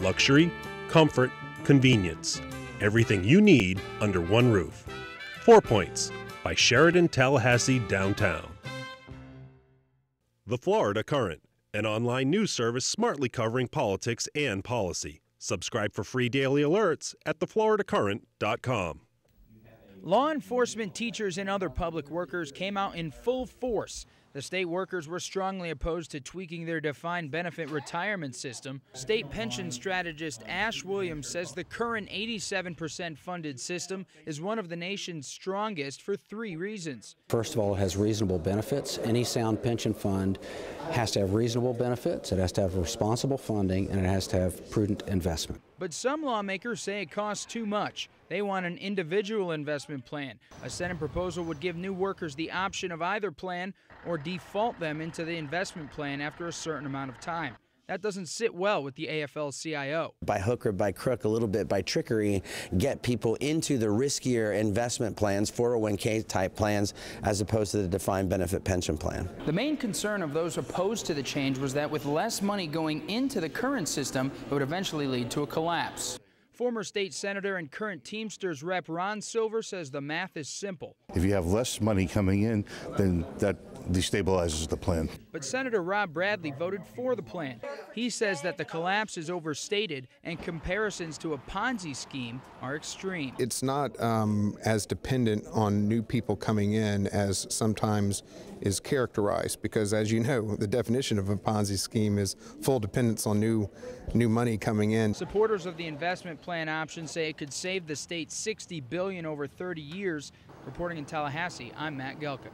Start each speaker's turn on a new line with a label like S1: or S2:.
S1: Luxury, comfort, convenience. Everything you need under one roof. Four Points by Sheraton Tallahassee Downtown. The Florida Current, an online news service smartly covering politics and policy. Subscribe for free daily alerts at thefloridacurrent.com.
S2: Law enforcement, teachers, and other public workers came out in full force the state workers were strongly opposed to tweaking their defined benefit retirement system. State pension strategist Ash Williams says the current 87% funded system is one of the nation's strongest for three reasons.
S3: First of all, it has reasonable benefits. Any sound pension fund has to have reasonable benefits, it has to have responsible funding, and it has to have prudent investment.
S2: But some lawmakers say it costs too much. They want an individual investment plan. A Senate proposal would give new workers the option of either plan or default them into the investment plan after a certain amount of time. That doesn't sit well with the AFL CIO.
S4: By hook or by crook, a little bit by trickery, get people into the riskier investment plans, 401k type plans, as opposed to the defined benefit pension plan.
S2: The main concern of those opposed to the change was that with less money going into the current system, it would eventually lead to a collapse. Former state senator and current Teamsters rep Ron Silver says the math is simple.
S5: If you have less money coming in, then that destabilizes the plan.
S2: But Senator Rob Bradley voted for the plan. He says that the collapse is overstated and comparisons to a Ponzi scheme are extreme.
S6: It's not um, as dependent on new people coming in as sometimes is characterized because as you know the definition of a Ponzi scheme is full dependence on new new money coming in.
S2: Supporters of the investment plan option say it could save the state 60 billion over 30 years. Reporting in Tallahassee, I'm Matt Galka.